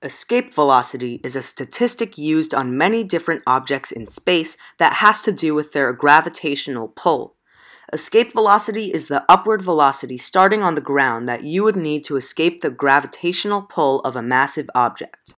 Escape velocity is a statistic used on many different objects in space that has to do with their gravitational pull. Escape velocity is the upward velocity starting on the ground that you would need to escape the gravitational pull of a massive object.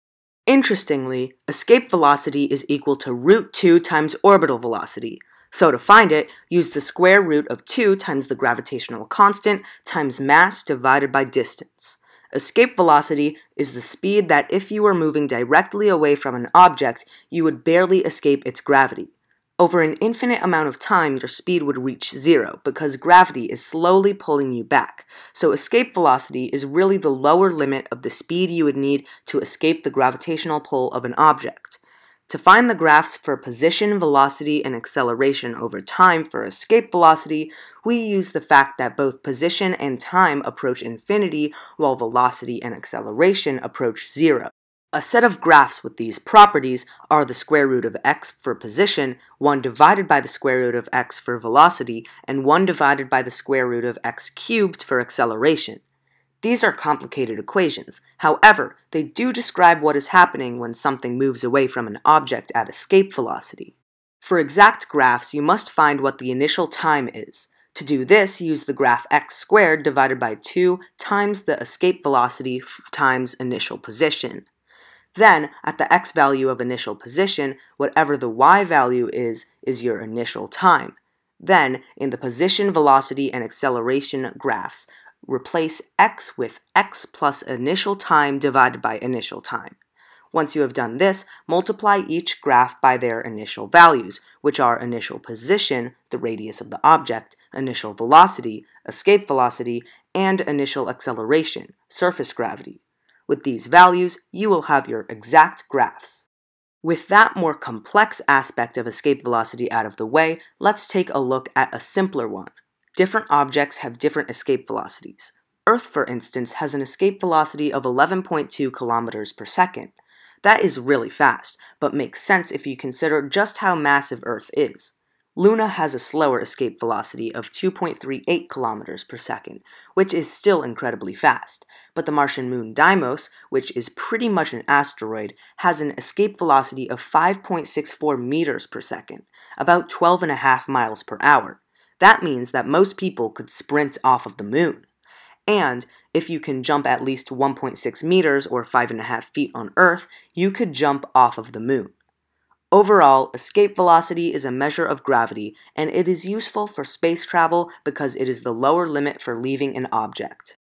Interestingly, escape velocity is equal to root 2 times orbital velocity. So to find it, use the square root of 2 times the gravitational constant times mass divided by distance. Escape velocity is the speed that if you were moving directly away from an object, you would barely escape its gravity. Over an infinite amount of time, your speed would reach zero because gravity is slowly pulling you back. So escape velocity is really the lower limit of the speed you would need to escape the gravitational pull of an object. To find the graphs for position, velocity, and acceleration over time for escape velocity, we use the fact that both position and time approach infinity while velocity and acceleration approach zero. A set of graphs with these properties are the square root of x for position, 1 divided by the square root of x for velocity, and 1 divided by the square root of x cubed for acceleration. These are complicated equations. However, they do describe what is happening when something moves away from an object at escape velocity. For exact graphs, you must find what the initial time is. To do this, use the graph x squared divided by 2 times the escape velocity times initial position. Then, at the x value of initial position, whatever the y value is, is your initial time. Then, in the position, velocity, and acceleration graphs, replace x with x plus initial time divided by initial time. Once you have done this, multiply each graph by their initial values, which are initial position, the radius of the object, initial velocity, escape velocity, and initial acceleration, surface gravity. With these values, you will have your exact graphs. With that more complex aspect of escape velocity out of the way, let's take a look at a simpler one, Different objects have different escape velocities. Earth, for instance, has an escape velocity of 11.2 kilometers per second. That is really fast, but makes sense if you consider just how massive Earth is. Luna has a slower escape velocity of 2.38 kilometers per second, which is still incredibly fast. But the Martian moon Deimos, which is pretty much an asteroid, has an escape velocity of 5.64 meters per second, about 12.5 miles per hour. That means that most people could sprint off of the moon. And if you can jump at least 1.6 meters or 5.5 feet on Earth, you could jump off of the moon. Overall, escape velocity is a measure of gravity, and it is useful for space travel because it is the lower limit for leaving an object.